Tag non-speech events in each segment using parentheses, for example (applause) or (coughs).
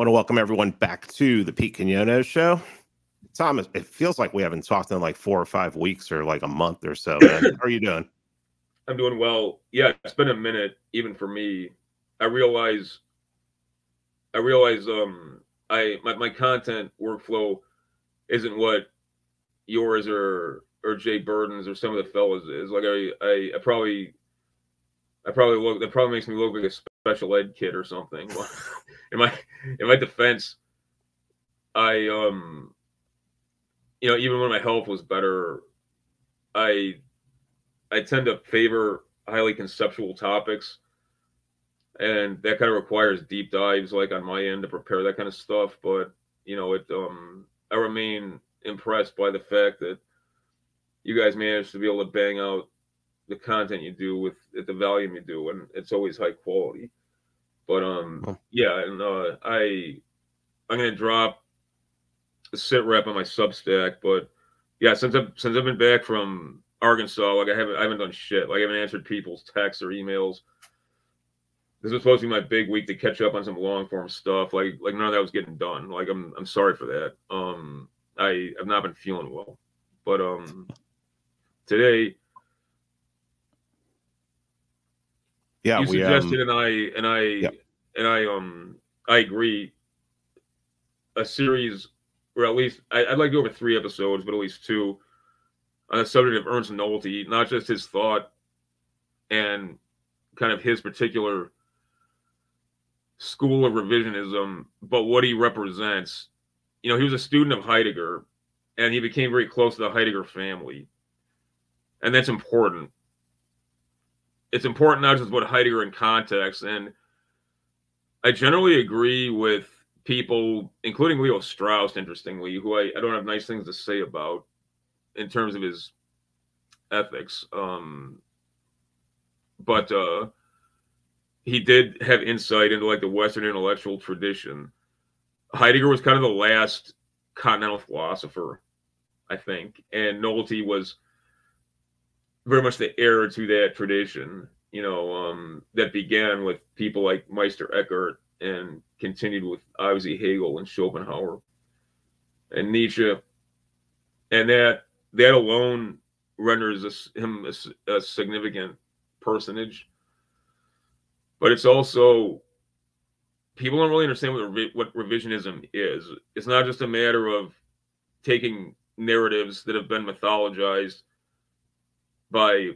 want to welcome everyone back to the Pete Quinones show. Thomas, it feels like we haven't talked in like four or five weeks or like a month or so. Man. (clears throat) How are you doing? I'm doing well. Yeah, it's been a minute, even for me. I realize, I realize, um, I my, my content workflow isn't what yours or or Jay Burden's or some of the fellas is. Like I, I, I probably, I probably look. That probably makes me look like a special ed kid or something. (laughs) in my in my defense, I um, you know, even when my health was better, I I tend to favor highly conceptual topics, and that kind of requires deep dives, like on my end, to prepare that kind of stuff. But you know, it um, I remain impressed by the fact that you guys managed to be able to bang out the content you do with at the volume you do, and it's always high quality. But um, yeah, and uh, I I'm gonna drop a sit rep on my Substack, but yeah, since I've since I've been back from Arkansas, like I haven't I haven't done shit. Like I haven't answered people's texts or emails. This was supposed to be my big week to catch up on some long form stuff. Like like none of that was getting done. Like I'm I'm sorry for that. Um, I I have not been feeling well, but um, today yeah, you we suggested, um, and I and I Yep. and I um I agree. A series, or at least I, I'd like to go over three episodes, but at least two, on the subject of Ernst Nolte, not just his thought and kind of his particular school of revisionism, but what he represents. You know, he was a student of Heidegger, and he became very close to the Heidegger family, and that's important it's important not just about Heidegger in context. And I generally agree with people, including Leo Strauss, interestingly, who I, I don't have nice things to say about in terms of his ethics. Um, but uh, he did have insight into like the Western intellectual tradition. Heidegger was kind of the last continental philosopher, I think, and Nolte was very much the heir to that tradition, you know, um, that began with people like Meister Eckhart and continued with obviously Hegel and Schopenhauer and Nietzsche. And that that alone renders us, him a, a significant personage. But it's also people don't really understand what, what revisionism is. It's not just a matter of taking narratives that have been mythologized by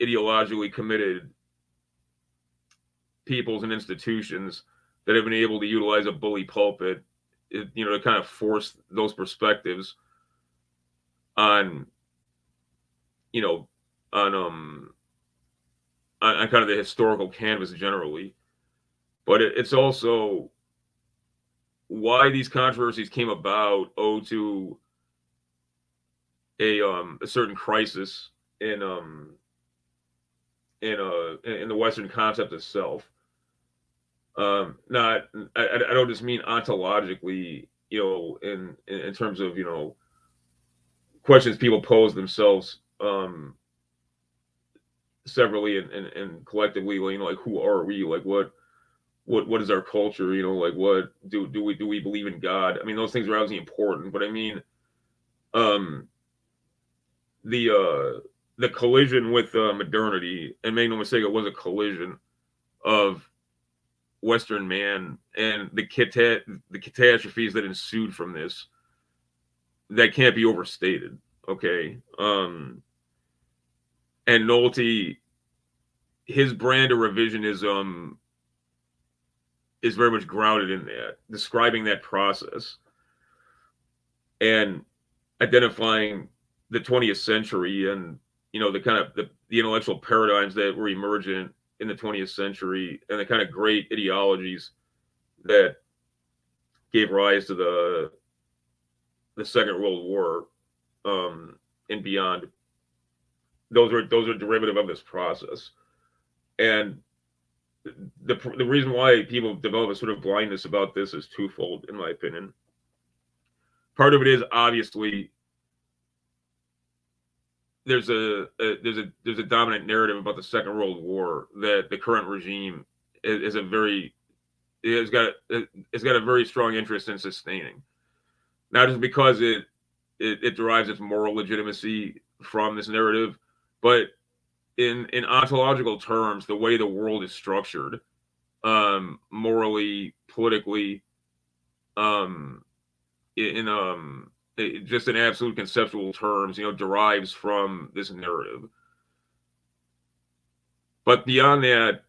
ideologically committed peoples and institutions that have been able to utilize a bully pulpit, you know, to kind of force those perspectives on, you know, on um, on, on kind of the historical canvas generally. But it, it's also why these controversies came about owe to a um a certain crisis in um in uh in the Western concept itself. Um, not I, I don't just mean ontologically, you know, in in terms of you know questions people pose themselves um severally and, and, and collectively, you know, like who are we? Like what what what is our culture? You know, like what do do we do we believe in God? I mean, those things are obviously important, but I mean, um, the uh the collision with uh, modernity, and make no mistake, it was a collision of Western man and the cata- the catastrophes that ensued from this. That can't be overstated. Okay, um, and Nolte, his brand of revisionism is very much grounded in that, describing that process and identifying the 20th century and you know the kind of the, the intellectual paradigms that were emergent in the 20th century and the kind of great ideologies that gave rise to the the second world war um and beyond. Those are those are derivative of this process. And the the reason why people develop a sort of blindness about this is twofold in my opinion. Part of it is obviously there's a, a, there's a there's a dominant narrative about the Second World War that the current regime is, is, a very it's got it's got a very strong interest in sustaining, not just because it it, it derives its moral legitimacy from this narrative, but in in ontological terms, the way the world is structured, um, morally, politically, um, in um, just in absolute conceptual terms, you know, derives from this narrative. But beyond that,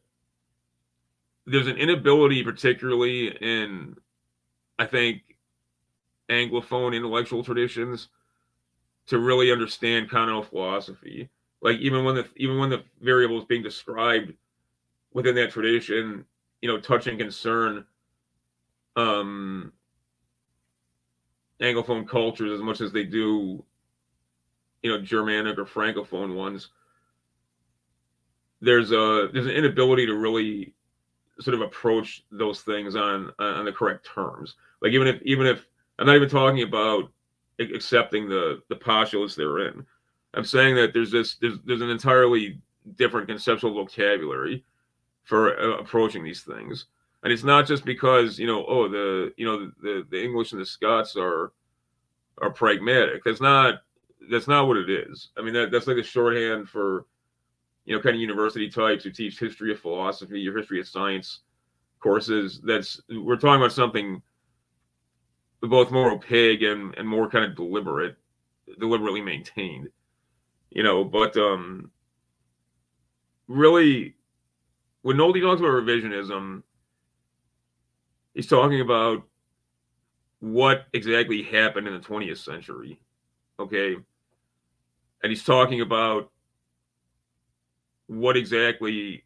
there's an inability, particularly in, I think, Anglophone intellectual traditions, to really understand continental philosophy. Like even when the even when the variable is being described within that tradition, you know, touch and concern um Anglophone cultures as much as they do, you know, Germanic or Francophone ones. There's a there's an inability to really sort of approach those things on on the correct terms. Like even if even if I'm not even talking about accepting the the postulates they're in. I'm saying that there's this there's there's an entirely different conceptual vocabulary for uh, approaching these things, and it's not just because you know oh the you know the the English and the Scots are are pragmatic. That's not that's not what it is. I mean that that's like a shorthand for you know kind of university types who teach history of philosophy or history of science courses. That's we're talking about something both more opaque and, and more kind of deliberate, deliberately maintained. You know, but um really when Nolte talks about revisionism, he's talking about what exactly happened in the 20th century. Okay. And he's talking about what exactly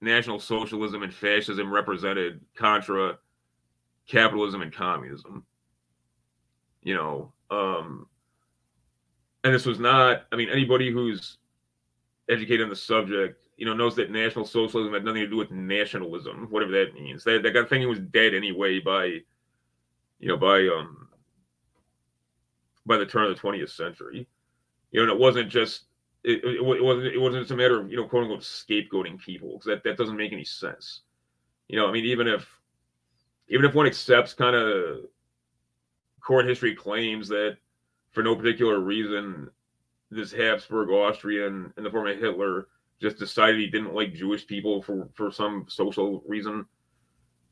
National Socialism and fascism represented contra capitalism and communism. You know, um, and this was not, I mean, anybody who's educated on the subject, you know, knows that National Socialism had nothing to do with nationalism, whatever that means. That, that of thing was dead anyway by, you know, by, um, by the turn of the 20th century. You know, and it wasn't just it, it, it, wasn't it wasn't just a matter of you know quote unquote scapegoating people because that, that doesn't make any sense. You know, I mean, even if even if one accepts kind of court history claims that for no particular reason this Habsburg Austrian in the form of Hitler just decided he didn't like Jewish people for for some social reason.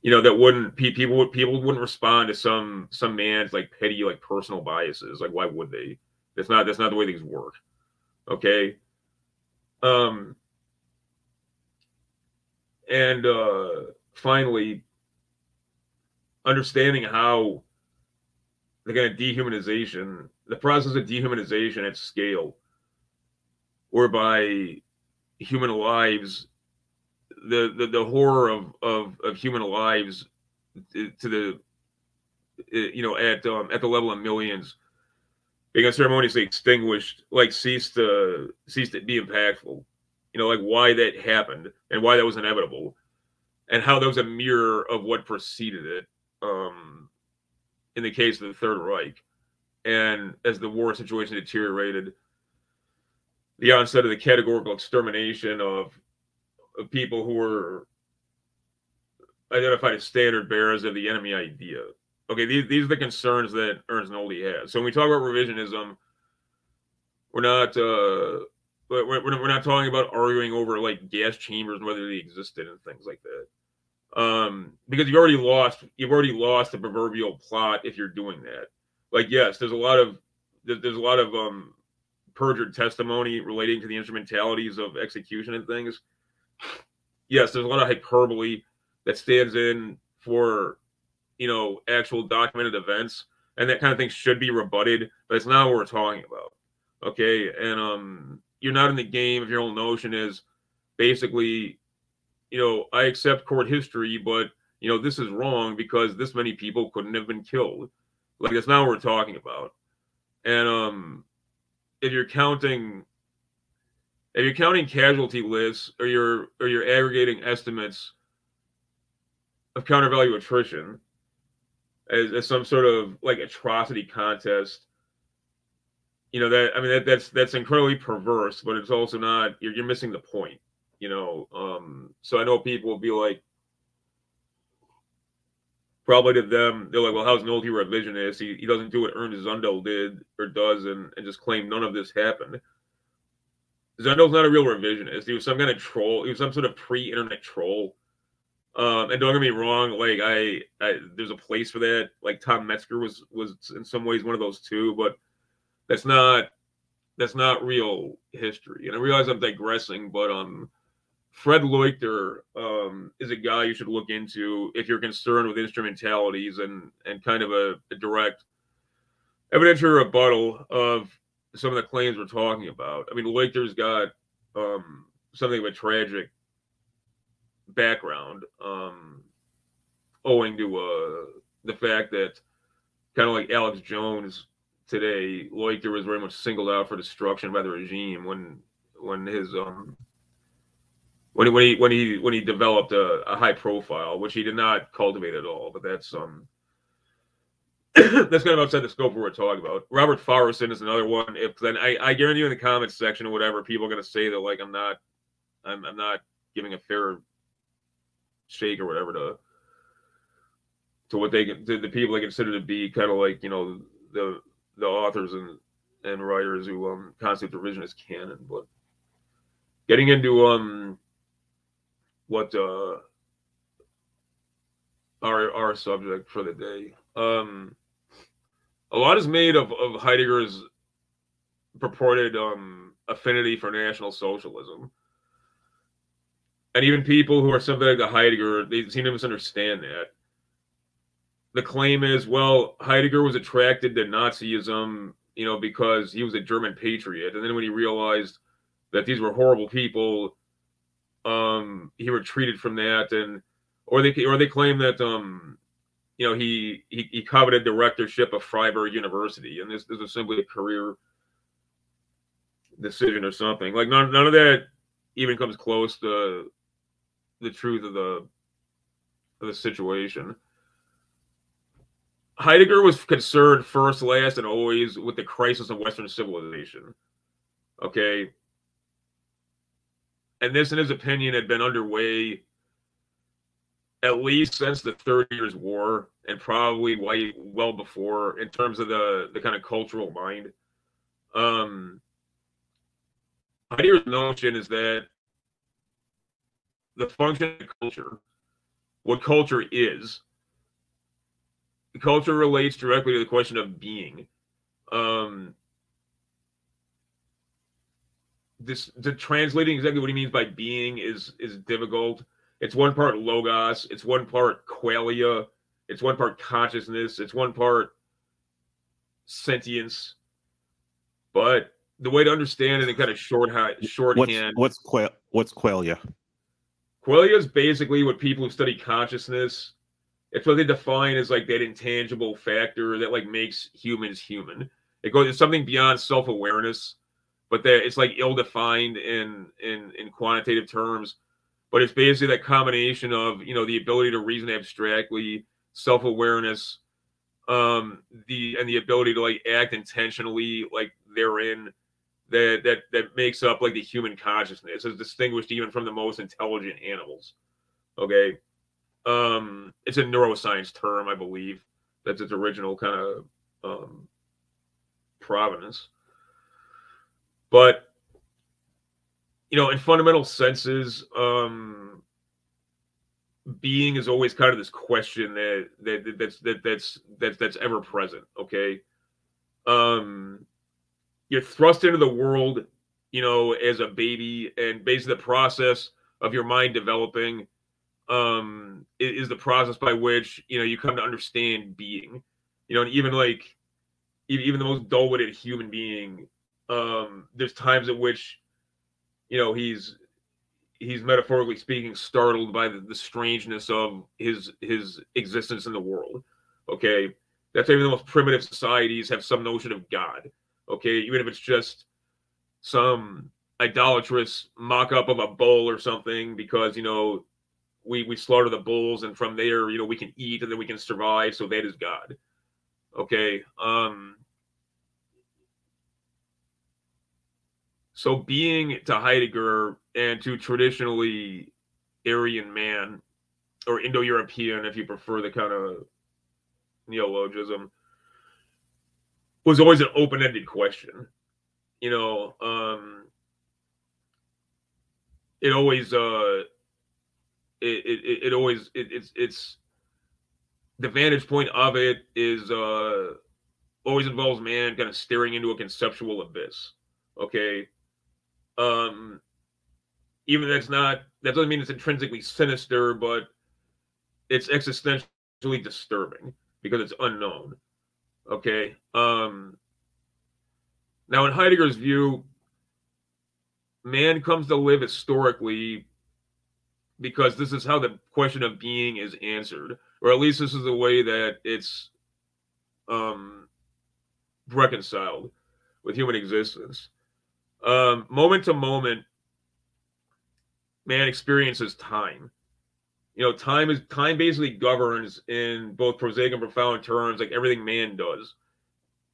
You know that wouldn't people would people wouldn't respond to some some man's like petty like personal biases. Like why would they? That's not that's not the way things work. Okay. Um. And uh finally, understanding how the kind of dehumanization, the process of dehumanization at scale, whereby human lives, the the, the horror of, of of human lives to the you know at um, at the level of millions being unceremoniously extinguished like ceased to ceased to be impactful you know like why that happened and why that was inevitable and how that was a mirror of what preceded it um, in the case of the Third Reich. And as the war situation deteriorated, the onset of the categorical extermination of, of people who were identified as standard bearers of the enemy idea. Okay, these, these are the concerns that Ernst Nolte has. So when we talk about revisionism, we're not uh, we're, we're not talking about arguing over like gas chambers and whether they existed and things like that um, because you've already lost you've already lost the proverbial plot if you're doing that. Like, yes, there's a lot of there's a lot of um, perjured testimony relating to the instrumentalities of execution and things. Yes, there's a lot of hyperbole that stands in for you know actual documented events, and that kind of thing should be rebutted. But it's not what we're talking about. Okay, and um, you're not in the game if your whole notion is basically you know, I accept court history, but you know, this is wrong because this many people couldn't have been killed. Like that's not what we're talking about. And um if you're counting if you're counting casualty lists or you're or you're aggregating estimates of counter value attrition as, as some sort of like atrocity contest you know that i mean that that's that's incredibly perverse but it's also not you're, you're missing the point you know um so i know people will be like probably to them, they're like, well, how's Nolte revisionist? He, he doesn't do what Ernst Zundel did or does and, and just claim none of this happened. Zundel's not a real revisionist. He was some kind of troll. He was some sort of pre-internet troll. Um, and don't get me wrong, like I, I, there's a place for that. Like Tom Metzger was was in some ways one of those too, but that's not that's not real history. And I realize I'm digressing, but um, Fred Leuchter um, is a guy you should look into if you're concerned with instrumentalities and and kind of a, a direct evidentiary rebuttal of some of the claims we're talking about. I mean, Leuchter's got um, something of a tragic background, um, owing to uh, the fact that kind of like Alex Jones today, Leuchter was very much singled out for destruction by the regime when when his um when he when he when he when he developed a, a high profile, which he did not cultivate at all. But that's um (clears throat) that's kind of outside the scope of what we're talking about. Robert Faurisson is another one. If then I, I guarantee you in the comments section or whatever, people are gonna say that like I'm not I'm I'm not giving a fair shake or whatever to to what they to the people they consider to be kind of like you know the the authors and and writers who um constitute the revisionist canon. But getting into um what uh our our subject for the day. Um a lot is made of, of Heidegger's purported um affinity for National Socialism. And even people who are sympathetic to Heidegger, they seem to misunderstand that. The claim is, well, Heidegger was attracted to Nazism, you know, because he was a German patriot. And then when he realized that these were horrible people, um, he retreated from that, and or they or they claim that um, you know, he he, he coveted directorship of Freiburg University, and this, this was simply a career decision or something. Like none none of that even comes close to the truth of the of the situation. Heidegger was concerned first, last, and always with the crisis of Western civilization. Okay, and this, in his opinion, had been underway at least since the Thirty Years' War, and probably way well before, in terms of the the kind of cultural mind. Um, Heidegger's notion is that the function of culture, what culture is, culture relates directly to the question of being. Um, this the translating exactly what he means by being is is difficult. It's one part logos, it's one part qualia, it's one part consciousness, it's one part sentience. But the way to understand it in kind of short shorthand. What's what's, qual, what's qualia? Qualia is basically what people who study consciousness. It's what they define as like that intangible factor that like makes humans human. It goes it's something beyond self awareness but that it's like ill-defined in in in quantitative terms. But it's basically that combination of you know the ability to reason abstractly, self-awareness, um, the and the ability to like act intentionally like therein that that that makes up like the human consciousness as distinguished even from the most intelligent animals. Okay. Um, it's a neuroscience term, I believe. That's its original kind of um, provenance. But you know, in fundamental senses, um, being is always kind of this question that, that that's that that's that's that's ever present. Okay, um, you're thrust into the world, you know, as a baby, and basically the process of your mind developing um is, the process by which you know you come to understand being you know and even like even the most dull-witted human being um, there's times at which, you know, he's he's metaphorically speaking startled by the, the strangeness of his his existence in the world. Okay, that's even the most primitive societies have some notion of God. Okay, even if it's just some idolatrous mock-up of a bull or something, because you know we we slaughter the bulls and from there you know we can eat and then we can survive. So that is God. Okay, um, So being to Heidegger and to traditionally Aryan man, or Indo-European, if you prefer the kind of neologism, was always an open-ended question. You know, um, it always uh, it, it, it always it, it's it's the vantage point of it is uh always involves man kind of staring into a conceptual abyss. Okay. Um even that's not that doesn't mean it's intrinsically sinister, but it's existentially disturbing because it's unknown. Okay. Um now in Heidegger's view, man comes to live historically because this is how the question of being is answered, or at least this is the way that it's um, reconciled with human existence. Um, moment to moment, man experiences time. You know, time is time basically governs in both prosaic and profound terms, like everything man does,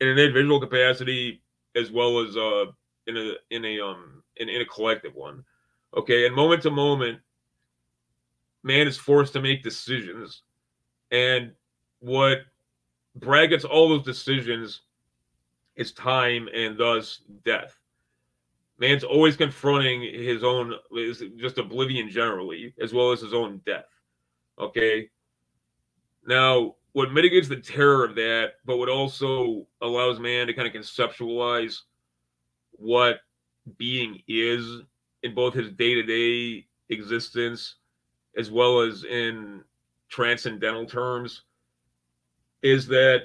in an individual capacity as well as uh, in a in a um in, in a collective one. Okay, and moment to moment, man is forced to make decisions. And what brackets all those decisions is time and thus death. Man's always confronting his own, is just oblivion generally, as well as his own death. Okay. Now, what mitigates the terror of that, but what also allows man to kind of conceptualize what being is in both his day to day existence as well as in transcendental terms, is that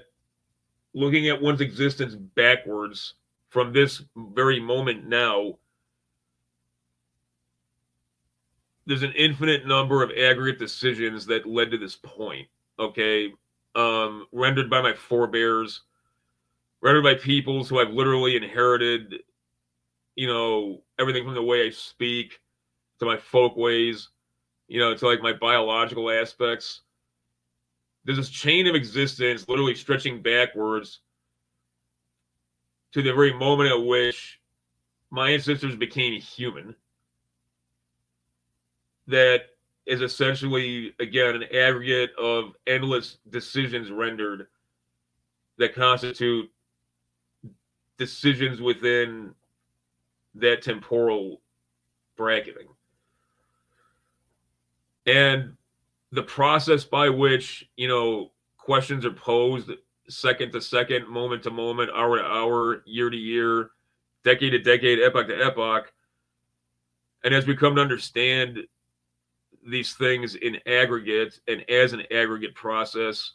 looking at one's existence backwards from this very moment now, there's an infinite number of aggregate decisions that led to this point. Okay. Um, rendered by my forebears, rendered by peoples who I've literally inherited, you know, everything from the way I speak to my folk ways you know, to like my biological aspects. There's this chain of existence literally stretching backwards to the very moment at which my ancestors became human. That is essentially, again, an aggregate of endless decisions rendered that constitute decisions within that temporal bracketing and the process by which you know questions are posed second to second moment to moment hour to hour year to year decade to decade epoch to epoch and as we come to understand these things in aggregate and as an aggregate process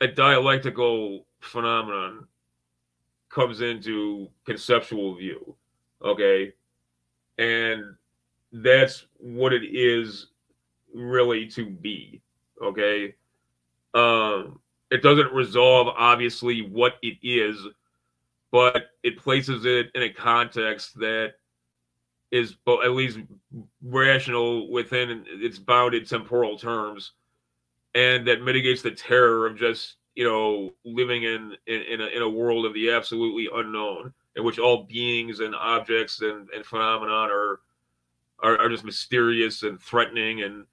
a dialectical phenomenon comes into conceptual view okay and that's what it is really to be. Okay. Um, it doesn't resolve obviously what it is, but it places it in a context that is at least rational within its bounded temporal terms, and that mitigates the terror of just you know living in in, in, a, in a world of the absolutely unknown, in which all beings and objects and, and phenomenon are are, are just mysterious and threatening and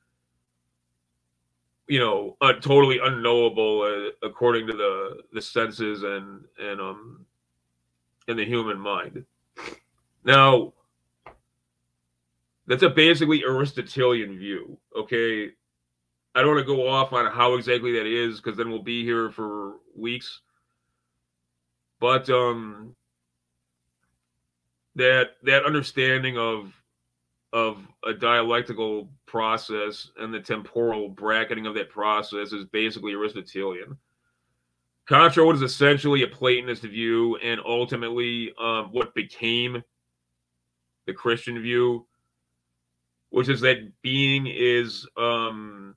you know uh, totally unknowable uh, according to the the senses and and um in the human mind. Now that's a basically aristotelian view okay? I don't want to go off on how exactly that is because then we'll be here for weeks. But um that that understanding of of a dialectical process and the temporal bracketing of that process is basically Aristotelian. Contra was essentially a Platonist view and ultimately um, what became the Christian view, which is that being is um,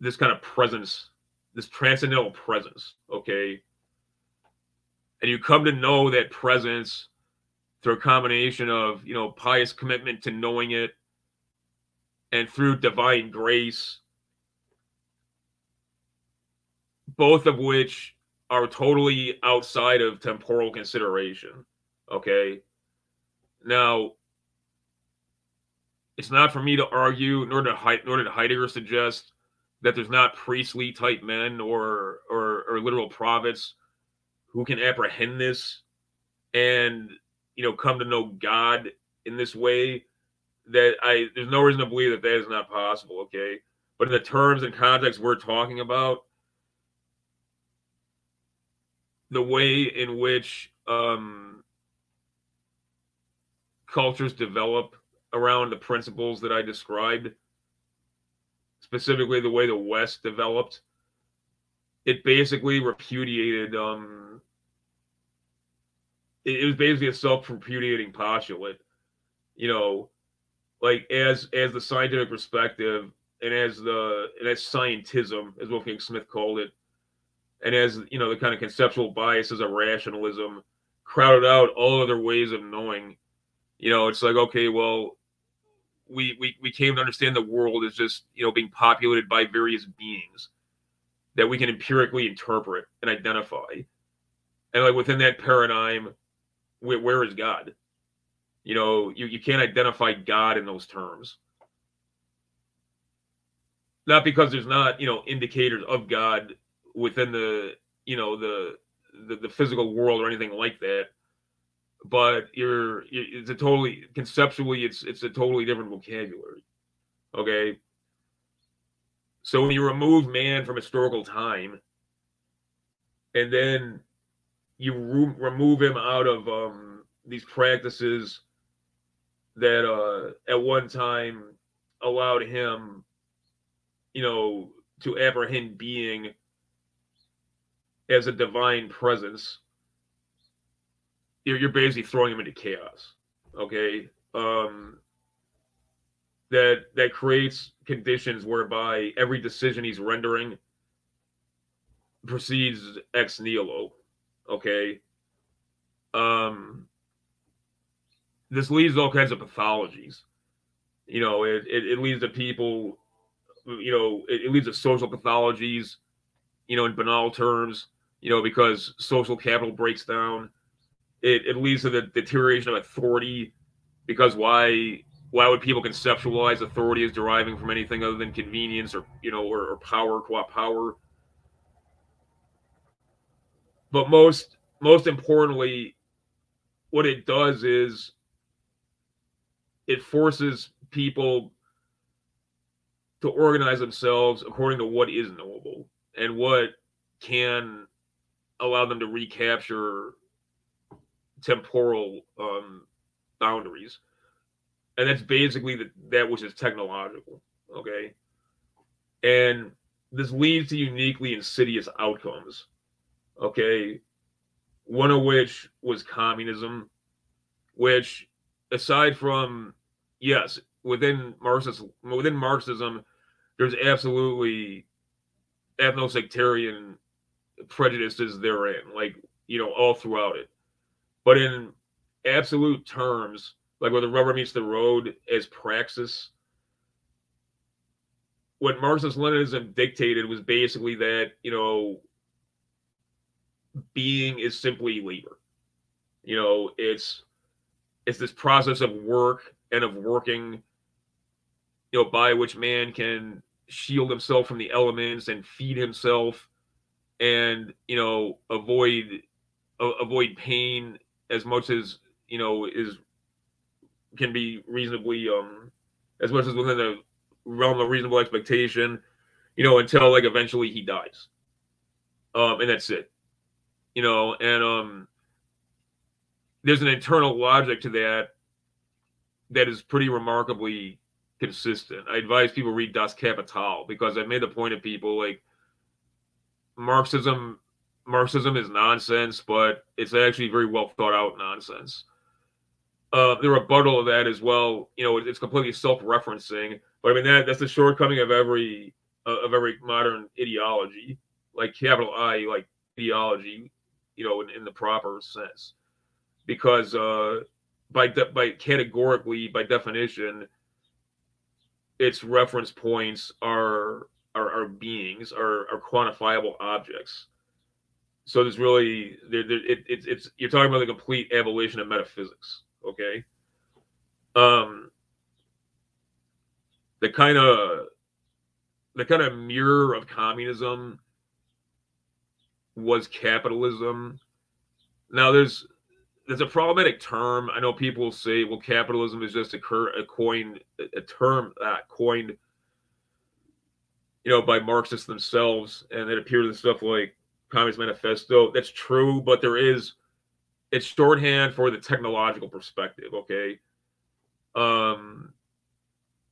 this kind of presence, this transcendental presence, okay? And you come to know that presence through a combination of you know pious commitment to knowing it and through divine grace both of which are totally outside of temporal consideration okay? Now it's not for me to argue, nor to nor did Heidegger suggest that there's not priestly type men or or, or literal prophets who can apprehend this. And you know come to know God in this way. That I there's no reason to believe that that is not possible. Okay, but in the terms and context we're talking about, the way in which um, cultures develop around the principles that I described, specifically the way the West developed, it basically repudiated. Um, it, it was basically a self-repudiating postulate. You know, like as as the scientific perspective and as the and as scientism, as Wolfgang Smith called it, and as you know the kind of conceptual biases of rationalism crowded out all other ways of knowing. You know, it's like okay, well, we, we we came to understand the world as just you know being populated by various beings that we can empirically interpret and identify and like within that paradigm where, where is god? You know you, you can't identify god in those terms. Not because there's not you know indicators of god within the you know the the, the physical world or anything like that but you're it's a totally conceptually it's it's a totally different vocabulary okay? So when you remove man from historical time and then you re- remove him out of um, these practices that uh, at one time allowed him you know to apprehend being as a divine presence you're, you're basically throwing him into chaos. Okay. Um, that that creates conditions whereby every decision he's rendering proceeds ex nihilo. Okay. Um, this leads to all kinds of pathologies. You know, it, it, it leads to people, you know, it, it leads to social pathologies, you know, in banal terms, you know, because social capital breaks down it, it leads to the deterioration of authority because why why would people conceptualize authority as deriving from anything other than convenience or you know or, or power co power but most most importantly what it does is it forces people to organize themselves according to what is knowable and what can allow them to recapture temporal um, boundaries, and that's basically the, that which is technological. Okay, and this leads to uniquely insidious outcomes. Okay, one of which was communism, which, aside from yes, within Marxist within Marxism, there's absolutely ethno-sectarian prejudices therein, like you know, all throughout it. But in absolute terms, like where the rubber meets the road as praxis, what Marxist Leninism dictated was basically that, you know, being is simply labor. You know, it's it's this process of work and of working, you know, by which man can shield himself from the elements and feed himself and, you know, avoid avoid pain as much as you know is can be reasonably um as much as within the realm of reasonable expectation, you know, until like eventually he dies. Um, and that's it. You know, and um there's an internal logic to that that is pretty remarkably consistent. I advise people read Das Kapital because I made the point of people like Marxism Marxism is nonsense, but it's actually very well thought out nonsense. Uh, the rebuttal of that as well, you know, it's completely self-referencing. But I mean, that that's the shortcoming of every uh, of every modern ideology, like capital I, like ideology, you know, in, in the proper sense, because uh, by de- by categorically by definition, its reference points are are, are beings, are, are quantifiable objects. So there's really there, there it, it's it's you're talking about the complete abolition of metaphysics okay? Um the kind of the kind of mirror of communism was capitalism. Now there's there's a problematic term. I know people say, well, capitalism is just a, cur- a coin, a term that uh, coined, you know, by Marxists themselves, and it appears in stuff like Communist Manifesto. That's true, but there is it's shorthand for the technological perspective. Okay, um,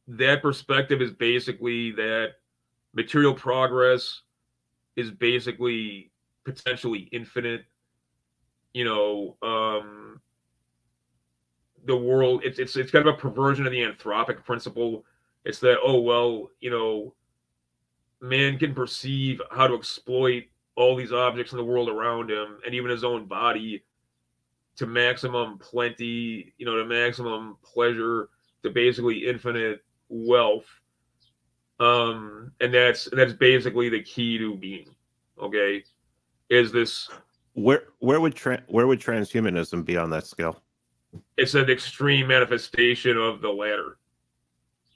that perspective is basically that material progress is basically potentially infinite you know um the world it's it's it's kind of a perversion of the anthropic principle. It's that oh well you know man can perceive how to exploit all these objects in the world around him and even his own body to maximum plenty you know to maximum pleasure to basically infinite wealth. Um and that's that's basically the key to being okay is this where where would tra- where would transhumanism be on that scale? It's an extreme manifestation of the latter,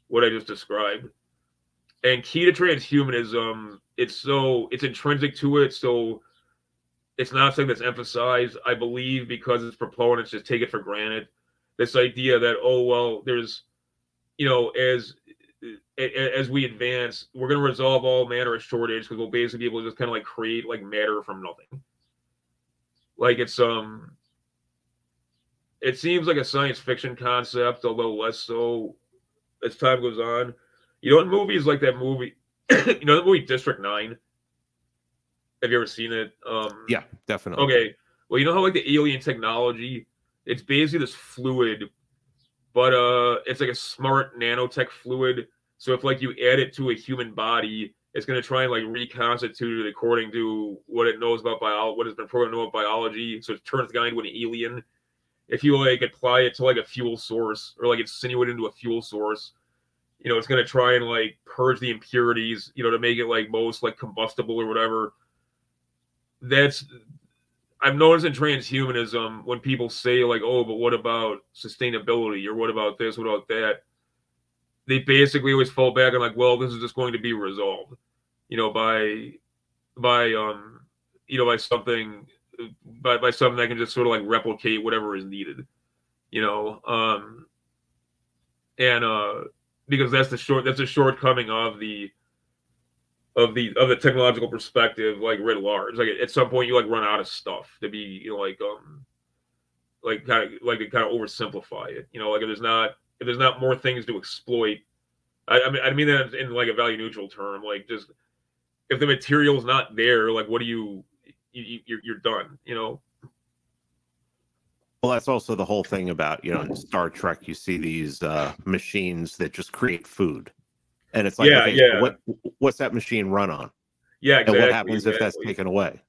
what I just described. And key to transhumanism, it's so it's intrinsic to it, so it's not something that's emphasized. I believe because its proponents just take it for granted. This idea that oh well, there's you know as as we advance, we're going to resolve all manner of shortage because we'll basically be able to just kind of like create like matter from nothing. Like it's um, it seems like a science fiction concept, although less so as time goes on. You know, in movies like that movie, (coughs) you know, the movie District Nine. Have you ever seen it? Um, yeah, definitely. Okay. Well, you know how like the alien technology, it's basically this fluid, but uh, it's like a smart nanotech fluid so if like you add it to a human body, it's going to try and like reconstitute it according to what it knows about biology, what has been programmed about biology. So it turns the guy into an alien. If you like apply it to like a fuel source or like insinuate into a fuel source, you know, it's going to try and like purge the impurities, you know, to make it like most like combustible or whatever. That's I've noticed in transhumanism when people say like, oh, but what about sustainability or what about this, what about that? They basically always fall back on like, well, this is just going to be resolved, you know, by by um you know by something by by something that can just sort of like replicate whatever is needed, you know, um and uh because that's the short that's a shortcoming of the of the of the technological perspective like writ large. Like at some point you like run out of stuff to be you know like um like kind of like to kind of oversimplify it you know like if there's not if there's not more things to exploit, I, I mean I mean that in like a value neutral term, like just if the material's not there, like what do you, you you're, you're done, you know? Well, that's also the whole thing about you know in Star Trek. You see these uh, machines that just create food, and it's like, yeah, okay, yeah. what what's that machine run on? Yeah, exactly, and what happens exactly. if that's taken away?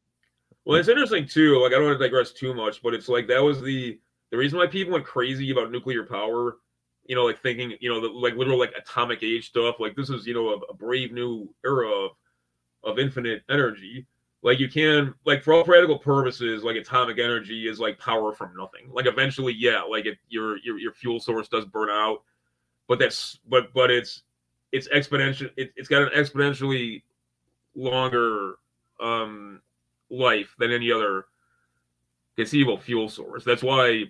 Well, it's interesting too. Like I don't want to digress too much, but it's like that was the the reason why people went crazy about nuclear power you know, like thinking, you know, the, like literal like atomic age stuff. Like this is, you know, a, a brave new era of, of infinite energy. Like you can, like for all practical purposes, like atomic energy is like power from nothing. Like eventually, yeah, like it, your your your fuel source does burn out, but that's but but it's it's exponential. It, it's got an exponentially longer um life than any other conceivable fuel source. That's why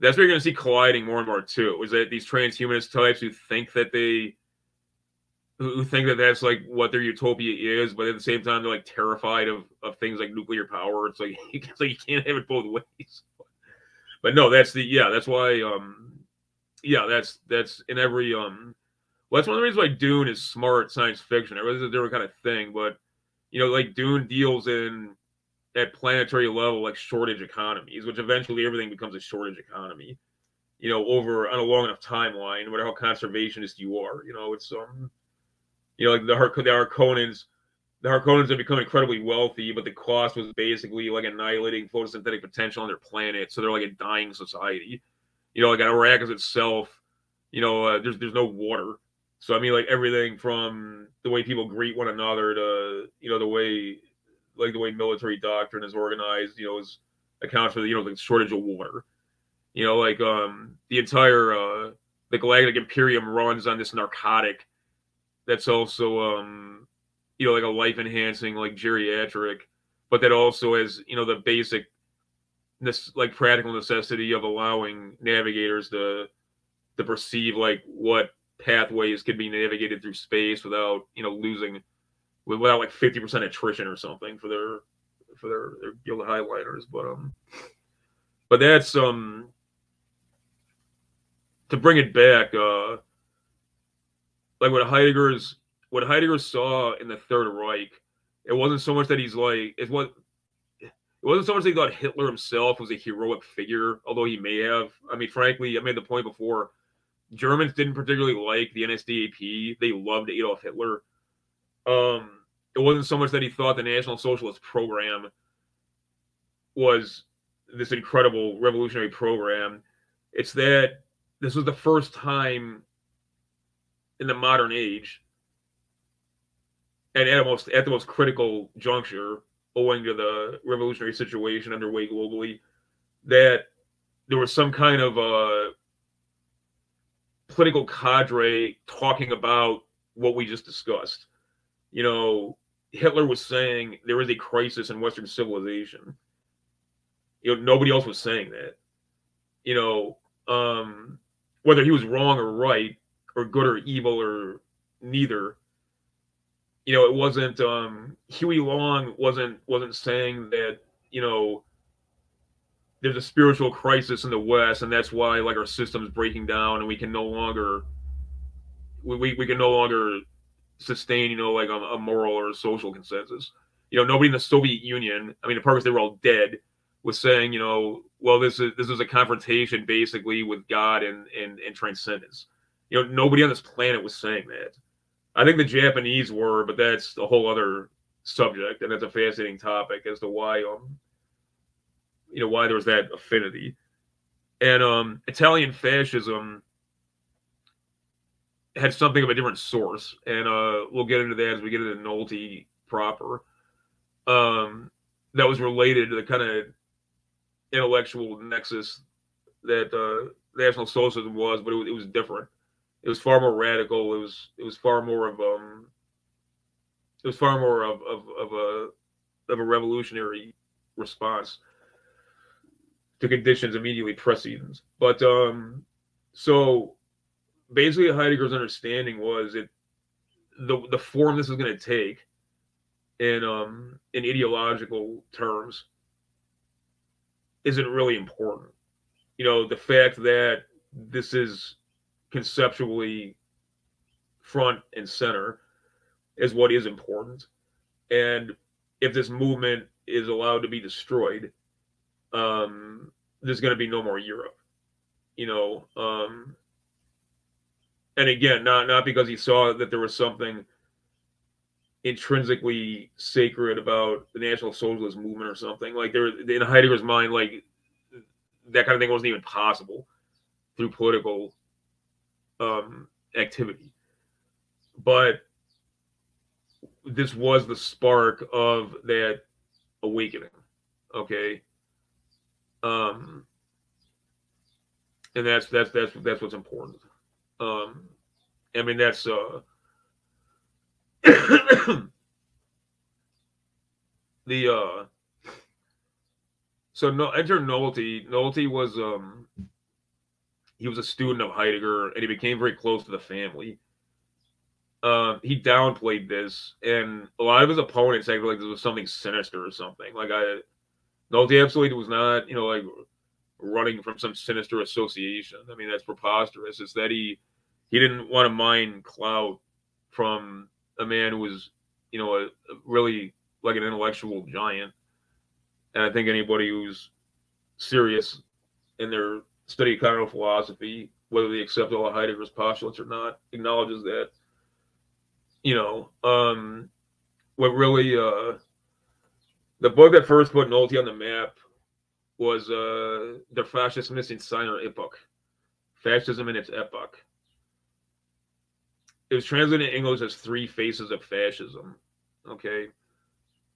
that's what you're going to see colliding more and more too. Is that these transhumanist types who think that they, who think that that's like what their utopia is, but at the same time they're like terrified of of things like nuclear power. It's like (laughs) it's like you can't have it both ways. But no, that's the yeah, that's why um yeah, that's that's in every um well that's one of the reasons why Dune is smart science fiction. I it's a different kind of thing, but you know, like Dune deals in at planetary level like shortage economies, which eventually everything becomes a shortage economy. You know, over on a long enough timeline, no matter how conservationist you are, you know, it's um, you know, like the Har- the Harkonnens, the Harkonnens have become incredibly wealthy, but the cost was basically like annihilating photosynthetic potential on their planet, so they're like a dying society. You know, like Arrakis itself, you know, uh, there's there's no water, so I mean, like everything from the way people greet one another to you know the way like the way military doctrine is organized, you know, is accounts for the you know the shortage of water. You know, like um the entire uh the Galactic Imperium runs on this narcotic that's also um you know like a life enhancing like geriatric, but that also has you know the basic this like practical necessity of allowing navigators to to perceive like what pathways could be navigated through space without you know losing without like 50% attrition or something for their for their their guild highlighters but um but that's um to bring it back uh like what Heidegger's what Heidegger saw in the Third Reich it wasn't so much that he's like it was it wasn't so much that he thought Hitler himself was a heroic figure, although he may have. I mean, frankly, I made the point before. Germans didn't particularly like the NSDAP. They loved Adolf Hitler. Um, it wasn't so much that he thought the National Socialist program was this incredible revolutionary program. It's that this was the first time in the modern age, and at most at the most critical juncture, owing to the revolutionary situation underway globally, that there was some kind of uh, political cadre talking about what we just discussed. You know, Hitler was saying there is a crisis in Western civilization. You know, nobody else was saying that. You know, um, whether he was wrong or right, or good or evil or neither. You know, it wasn't um, Huey Long wasn't wasn't saying that you know there's a spiritual crisis in the West, and that's why like our system's breaking down, and we can no longer we, we, we can no longer sustain, you know, like a, a, moral or a social consensus. You know, nobody in the Soviet Union, I mean, the purpose they were all dead, was saying, you know, well, this is this is a confrontation basically with God and and, and transcendence. You know, nobody on this planet was saying that. I think the Japanese were, but that's a whole other subject, and that's a fascinating topic as to why um you know why there was that affinity. And um Italian fascism had something of a different source, and uh, we'll get into that as we get into Nolte proper. Um, that was related to the kind of intellectual nexus that uh, National Socialism was, but it was, it was different. It was far more radical. It was it was far more of um. It was far more of of, of a of a revolutionary response to conditions immediately precedent. But um, so basically Heidegger's understanding was it the the form this is going to take in um in ideological terms isn't really important. You know, the fact that this is conceptually front and center is what is important. And if this movement is allowed to be destroyed, um, there's going to be no more Europe. You know, um, and again, not not because he saw that there was something intrinsically sacred about the National Socialist movement or something. Like there, in Heidegger's mind, like that kind of thing wasn't even possible through political um, activity. But this was the spark of that awakening. Okay. Um, and that's that's that's that's what's important. Um, I mean, that's uh, (coughs) the uh, so no enter Nolte. Nolte was um, he was a student of Heidegger, and he became very close to the family. Uh, he downplayed this, and a lot of his opponents acted like this was something sinister or something. Like I, Nolte absolutely was not, you know, like running from some sinister association. I mean, that's preposterous. It's that he he didn't want to mine clout from a man who was, you know, a, a really like an intellectual giant. And I think anybody who's serious in their study of cognitive philosophy, whether they accept all of Heidegger's postulates or not, acknowledges that. You know, um, what really uh, the book that first put Nolte on the map was uh, Faschismus in seiner Epoche, Fascism in its epoch it was translated in English as Three Faces of Fascism. Okay.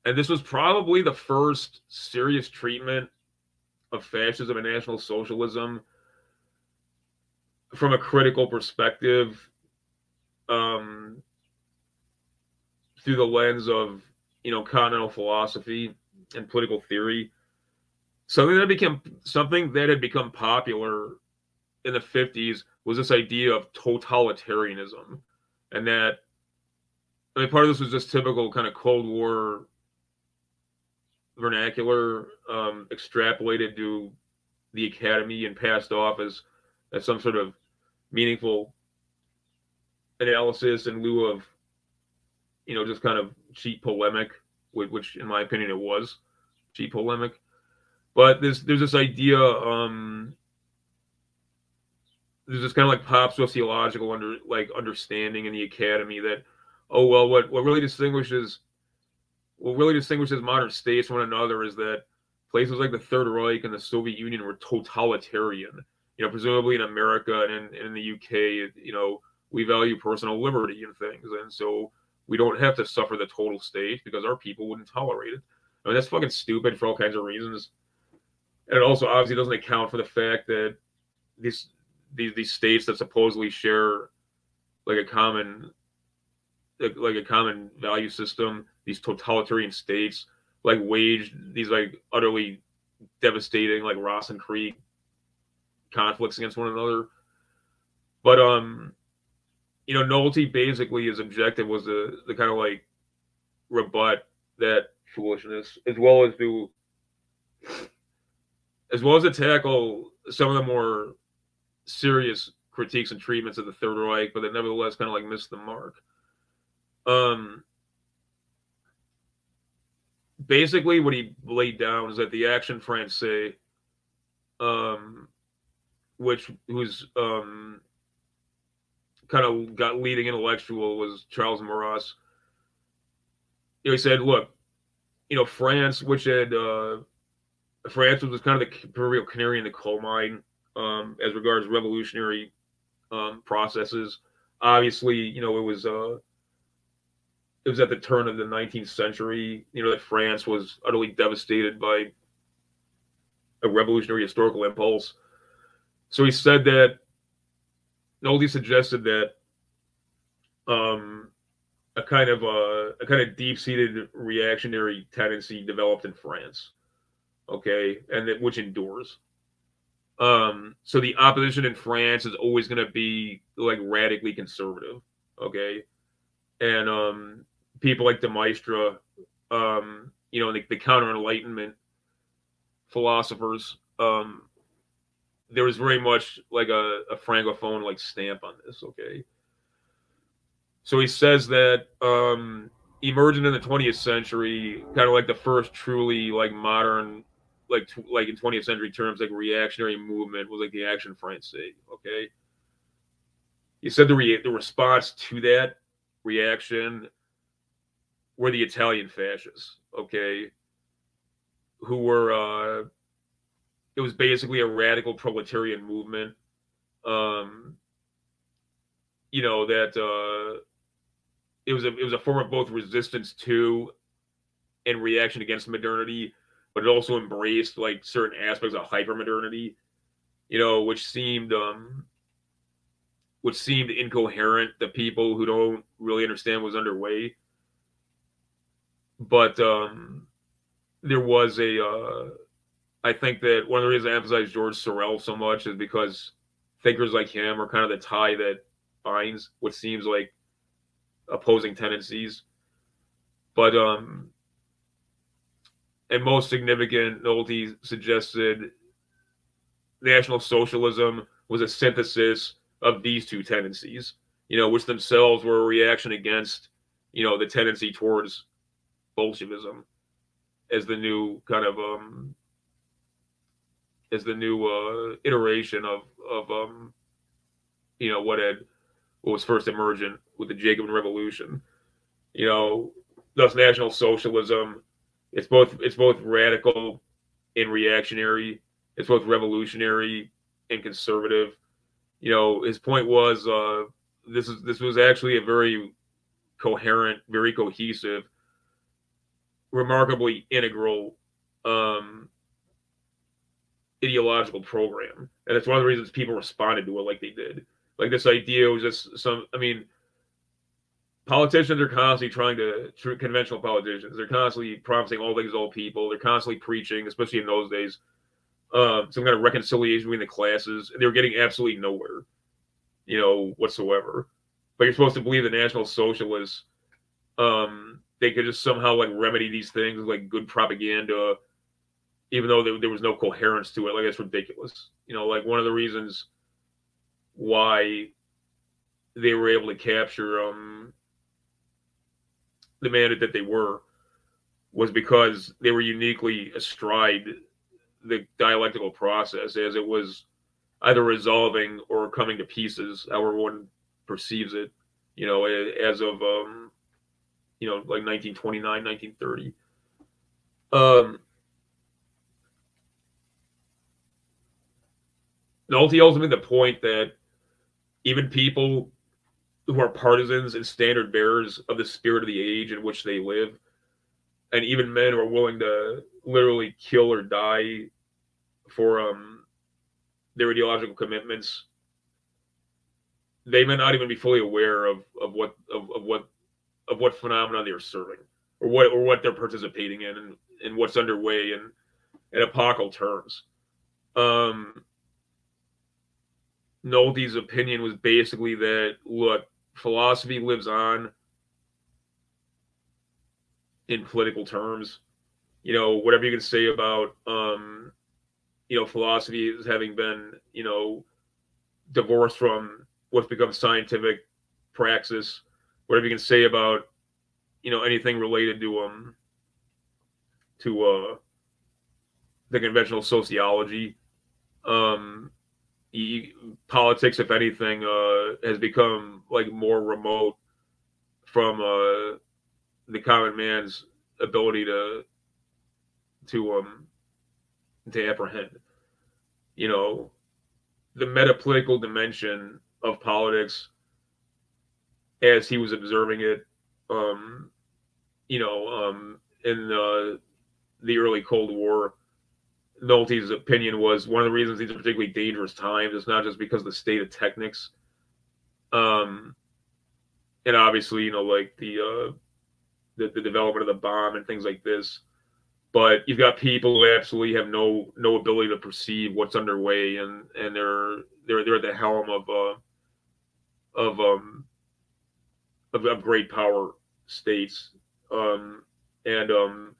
And this was probably the first serious treatment of fascism and National Socialism from a critical perspective, um, through the lens of you know continental philosophy and political theory, something that became something that had become popular in the 50s was this idea of totalitarianism. And that I mean part of this was just typical kind of Cold War vernacular um, extrapolated to the academy and passed off as as some sort of meaningful analysis in lieu of you know just kind of cheap polemic which in my opinion it was cheap polemic but there's there's this idea um there's this kind of like pop sociological under like understanding in the academy that oh well what what really distinguishes what really distinguishes modern states from one another is that places like the Third Reich and the Soviet Union were totalitarian. You know, presumably in America and in, and in the UK, you know, we value personal liberty and things, and so we don't have to suffer the total state because our people wouldn't tolerate it. I mean, that's fucking stupid for all kinds of reasons. And it also obviously doesn't account for the fact that these these these states that supposedly share like a common like a common value system these totalitarian states like waged these like utterly devastating like Rassenkrieg conflicts against one another. But um, you know, Nolte basically his objective was to the kind of like rebut that foolishness as well as do as well as to tackle some of the more serious critiques and treatments of the Third Reich, but that nevertheless kind of like missed the mark. Um, basically what he laid down is that the Action Francais, um, which who's um, kind of got leading intellectual was Charles Maurras. You know, he said, "Look, you know, France, which had uh, France was kind of the proverbial canary in the coal mine um, as regards revolutionary um, processes. Obviously, you know, it was." Uh, it was at the turn of the 19th century, you know, that France was utterly devastated by a revolutionary historical impulse. So he said that Nolte suggested that um, a kind of uh, a kind of deep-seated reactionary tendency developed in France. Okay, and that which endures. Um, so the opposition in France is always going to be like radically conservative. Okay, and um, people like de Maistre, um, you know, the, the counter enlightenment philosophers, um, there was very much like a, a francophone like stamp on this. Okay. So he says that um, emerging in the 20th century, kind of like the first truly like modern, like like in 20th century terms, like reactionary movement was like the Action Francais. Okay. you said the re- the response to that reaction were the Italian fascists, okay, who were uh, it was basically a radical proletarian movement. Um, you know that uh, it was a it was a form of both resistance to and reaction against modernity, but it also embraced like certain aspects of hypermodernity, you know, which seemed um, which seemed incoherent to people who don't really understand what's underway but um, there was a. Uh, I think that one of the reasons I emphasize George Sorel so much is because thinkers like him are kind of the tie that binds what seems like opposing tendencies. But um, and most significant, Nolte suggested National Socialism was a synthesis of these two tendencies, you know, which themselves were a reaction against, you know, the tendency towards Bolshevism as the new kind of um as the new uh iteration of of um you know what had what was first emergent with the Jacobin Revolution. You know, thus National Socialism. It's both it's both radical and reactionary. It's both revolutionary and conservative. You know, his point was uh, this is this was actually a very coherent, very cohesive remarkably integral um, ideological program. and it's one of the reasons people responded to it like they did. Like this idea was just some. I mean, politicians are constantly trying to conventional politicians. They're constantly promising all these old people. They're constantly preaching, especially in those days, um, some kind of reconciliation between the classes. and They were getting absolutely nowhere, you know, whatsoever. But you're supposed to believe the National Socialists, um, they could just somehow like remedy these things like good propaganda, even though there, there was no coherence to it. Like it's ridiculous. You know, like one of the reasons why they were able to capture um the mandate that they were was because they were uniquely astride the dialectical process as it was either resolving or coming to pieces, however one perceives it, you know, as of, um, you know, like 1929, 1930. Um, ultimately, the point that even people who are partisans and standard bearers of the spirit of the age in which they live, and even men who are willing to literally kill or die for um, their ideological commitments, they may not even be fully aware of, of what of, of what of what phenomena they are serving or what or what they're participating in and, and what's underway in in epochal terms. Um, Nolte's opinion was basically that look, philosophy lives on in political terms. You know, whatever you can say about, um, you know, philosophy as having been, you know, divorced from what's become scientific praxis. Whatever you can say about, you know, anything related to um to uh the conventional sociology. Um, he, politics, if anything, uh, has become like more remote from uh, the common man's ability to to um to apprehend. You know, the metapolitical dimension of politics as he was observing it, um, you know, um, in the early Cold War Nolte's opinion was one of the reasons these are particularly dangerous times. Is not just because of the state of technics, um, and obviously you know like the uh, the, the development of the bomb and things like this, but you've got people who absolutely have no no ability to perceive what's underway and and they're they're they're at the helm of uh of um of, of great power states. Um and um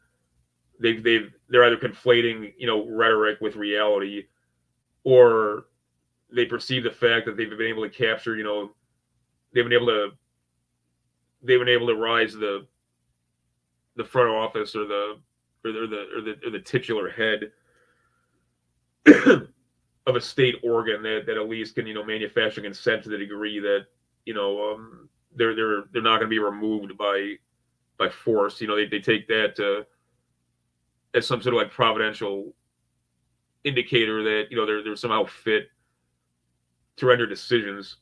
they've they've they're either conflating you know rhetoric with reality, or they perceive the fact that they've been able to capture you know they've been able to they've been able to rise the the front office or the or the or the, or the, or the titular head (clears throat) of a state organ that, that at least can you know manufacture consent to the degree that you know um, they're they're they're not going to be removed by by force. You know they, they take that to as some sort of like providential indicator that you know they're they're somehow fit to render decisions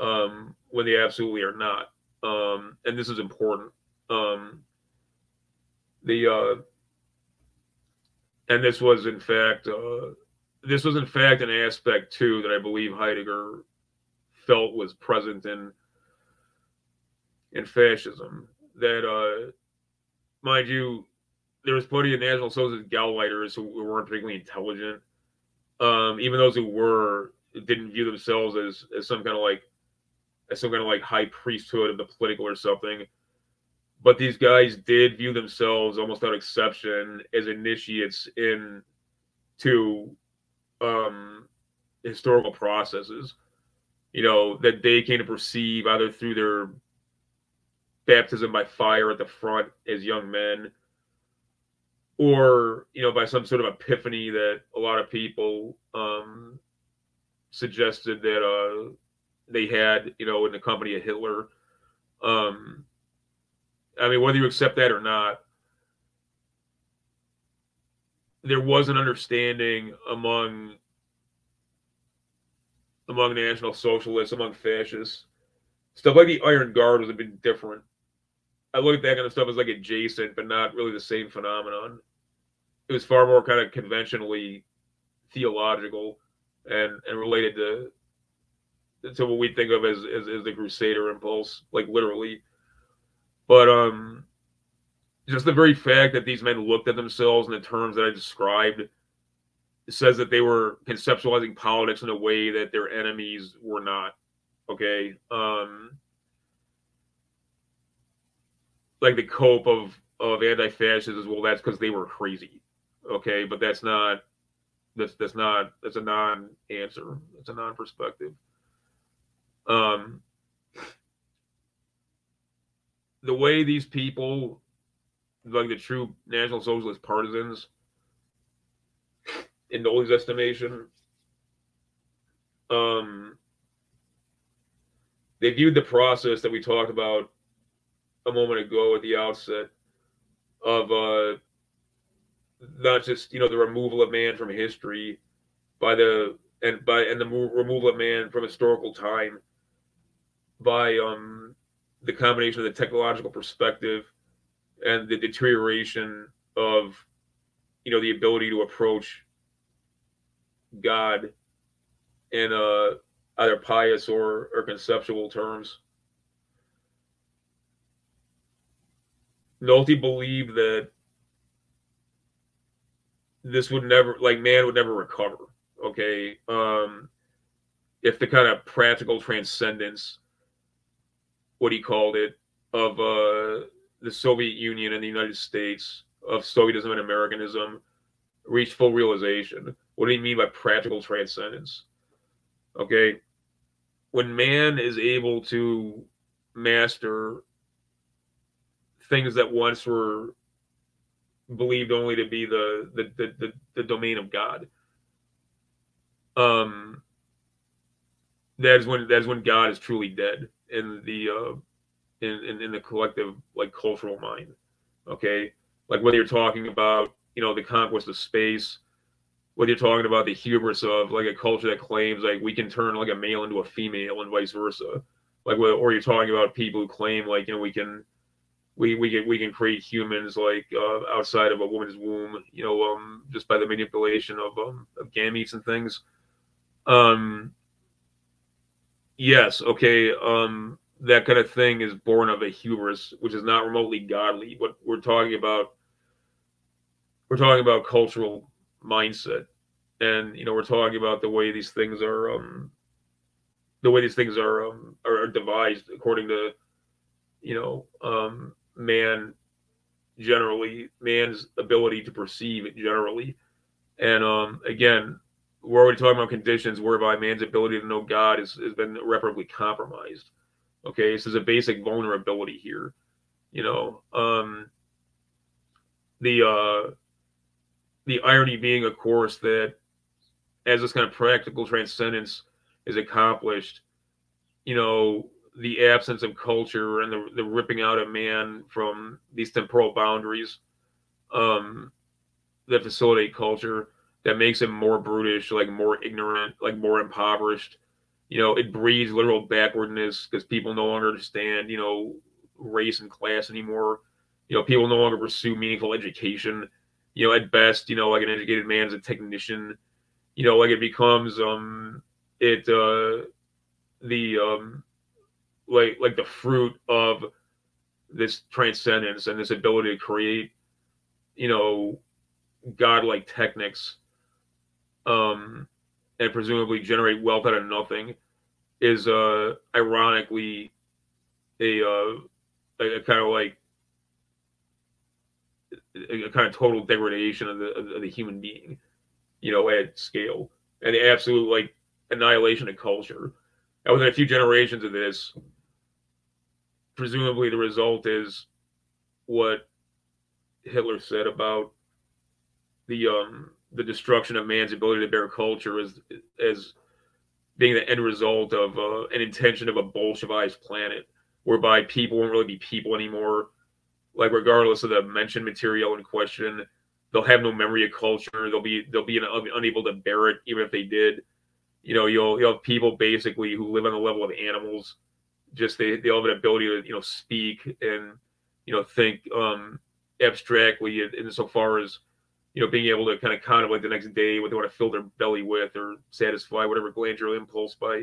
um, when they absolutely are not. Um, and this is important. Um, the uh, and this was in fact uh, this was in fact an aspect too that I believe Heidegger felt was present in in fascism. That uh, mind you, there was plenty of National Socialist Gauleiters who weren't particularly intelligent. Um, even those who were didn't view themselves as, as some kind of like as some kind of like high priesthood of the political or something. But these guys did view themselves almost without exception as initiates in to um, historical processes. You know, that they came to perceive either through their baptism by fire at the front as young men or you know by some sort of epiphany that a lot of people um, suggested that uh, they had you know in the company of Hitler. Um, I mean, whether you accept that or not, there was an understanding among among national socialists, among fascists. Stuff like the Iron Guard was a bit different. I look at that kind of stuff as like adjacent, but not really the same phenomenon it was far more kind of conventionally theological and and related to to what we think of as, as as the Crusader impulse, like literally. But um, just the very fact that these men looked at themselves in the terms that I described says that they were conceptualizing politics in a way that their enemies were not. Okay. Um, like the cope of of anti-fascists well that's because they were crazy okay but that's not that's that's not that's a non-answer. It's a non-perspective. Um the way these people like the true national socialist partisans in Nolte's estimation um they viewed the process that we talked about a moment ago at the outset of uh, not just you know the removal of man from history by the and by and the removal of man from historical time by um the combination of the technological perspective and the deterioration of you know the ability to approach God in uh either pious or or conceptual terms. Nolte believed that this would never, like, man would never recover. Okay. Um, if the kind of practical transcendence, what he called it, of uh, the Soviet Union and the United States, of Sovietism and Americanism, reached full realization. What do you mean by practical transcendence? Okay. When man is able to master things that once were believed only to be the the the, the, the domain of God. Um, that's when that's when God is truly dead in the uh, in, in in the collective like cultural mind. Okay, like whether you're talking about you know the conquest of space, whether you're talking about the hubris of like a culture that claims like we can turn like a male into a female and vice versa, like or you're talking about people who claim like you know we can we we can we can create humans like uh, outside of a woman's womb, you know, um, just by the manipulation of um, of gametes and things. Um, yes, okay, um, that kind of thing is born of a hubris, which is not remotely godly. What we're talking about, we're talking about cultural mindset, and you know, we're talking about the way these things are, um, the way these things are um, are, devised according to, you know, um, man generally, man's ability to perceive it generally. And um, again, we're already talking about conditions whereby man's ability to know God is, has been irreparably compromised. Okay, this is a basic vulnerability here. You know, um, the uh, the irony being, of course, that as this kind of practical transcendence is accomplished, you know, the absence of culture and the, the ripping out of man from these temporal boundaries um, that facilitate culture that makes him more brutish, like more ignorant, like more impoverished. You know, it breeds literal backwardness because people no longer understand, you know, race and class anymore. You know, people no longer pursue meaningful education. You know, at best, you know, like an educated man's a technician. You know, like it becomes um it uh the um like like the fruit of this transcendence and this ability to create, you know, godlike techniques, um, and presumably generate wealth out of nothing, is uh ironically a uh a, a kind of like a, a, kind of total degradation of the of the human being, you know, at scale, and the absolute like annihilation of culture. And within a few generations of this, presumably the result is what Hitler said about the um the destruction of man's ability to bear culture as as being the end result of uh, an intention of a Bolshevized planet, whereby people won't really be people anymore. Like regardless of the mentioned material in question, they'll have no memory of culture. They'll be they'll be unable to bear it, even if they did. You know, you'll you'll have people basically who live on the level of animals just they, they all have an ability to you know speak and you know think um abstractly insofar as you know, being able to kind of contemplate the next day what they want to fill their belly with or satisfy whatever glandular impulse by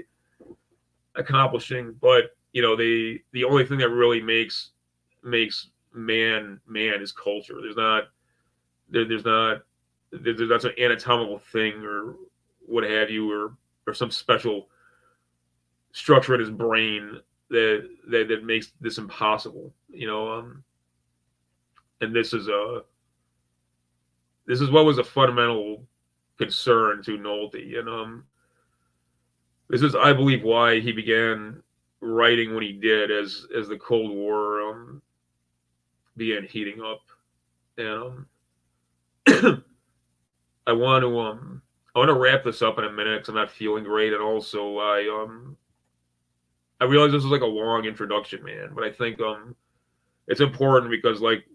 accomplishing. But you know, the the only thing that really makes makes man man is culture. There's not there, there's not there, that's an anatomical thing or what have you or or some special structure in his brain that that, that makes this impossible. You know, um, and this is a this is what was a fundamental concern to Nolte, and um, this is, I believe, why he began writing when he did, as as the Cold War um, began heating up, and um, (clears throat) I want to um I want to wrap this up in a minute because I'm not feeling great, and also I um I realize this is like a long introduction, man, but I think um it's important because like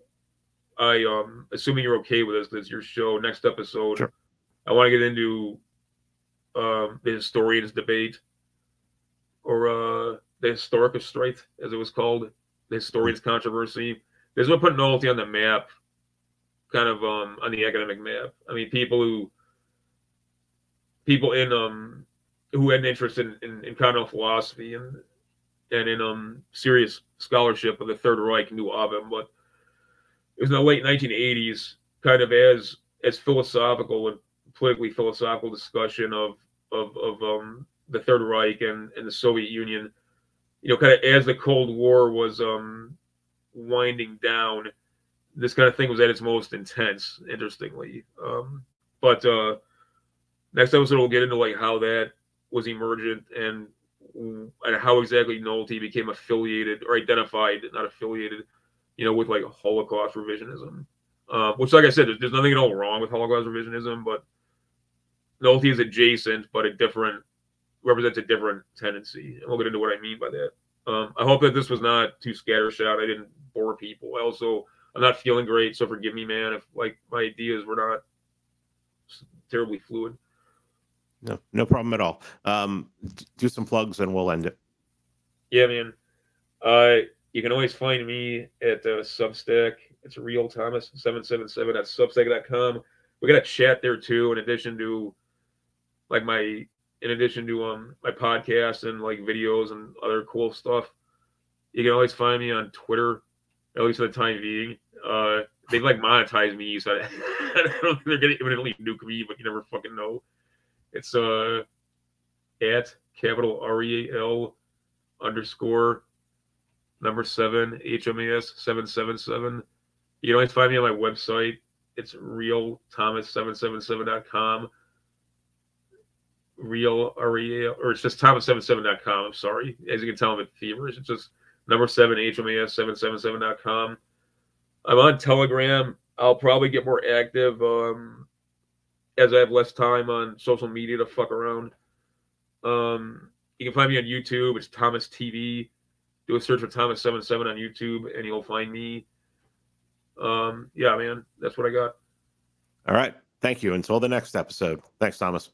I um assuming you're okay with this, this your show. Next episode, sure. I want to get into um the historians debate or uh the Historikerstreit, as it was called, the historians mm-hmm. controversy. This is what put Nolte on the map, kind of um on the academic map. I mean, people who people in um who had an interest in, in, in continental philosophy and and in um serious scholarship of the Third Reich knew of him, but it was in the late 1980s, kind of as as philosophical and politically philosophical discussion of of of um the Third Reich and, and the Soviet Union, you know, kind of as the Cold War was um winding down, this kind of thing was at its most intense, interestingly. Um, but uh, next episode we'll get into like how that was emergent and and how exactly Nolte became affiliated or identified, not affiliated, you know, with like Holocaust revisionism. Uh, which, like I said, there's, there's, nothing at all wrong with Holocaust revisionism, but Nolte is adjacent, but a different represents a different tendency. And we'll get into what I mean by that. Um, I hope that this was not too scattershot. I didn't bore people. I also I'm not feeling great, so forgive me, man, if like my ideas were not terribly fluid. No, no problem at all. Um, do some plugs and we'll end it. Yeah, man. Uh, you can always find me at uh, Substack. It's real Thomas seven seven seven at Substack.com. We got a chat there too, in addition to like my in addition to um my podcast and like videos and other cool stuff. You can always find me on Twitter, at least for the time being. Uh, they like monetize me, so I, (laughs) I don't think they're gonna imminently nuke me, but you never fucking know. It's uh at capital R E A L underscore number seven HMAS seven seven seven. You can always find me on my website. It's real thomas777.com. Real REA or it's just thomas77.com. I'm sorry. As you can tell, I'm at feverish. It's just number seven HMAS777.com. I'm on Telegram. I'll probably get more active. Um, as I have less time on social media to fuck around. Um, you can find me on YouTube. It's Thomas TV. Do a search for Thomas77 on YouTube and you'll find me. Um, yeah, man, that's what I got. All right. Thank you. Until the next episode. Thanks, Thomas.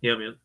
Yeah, man.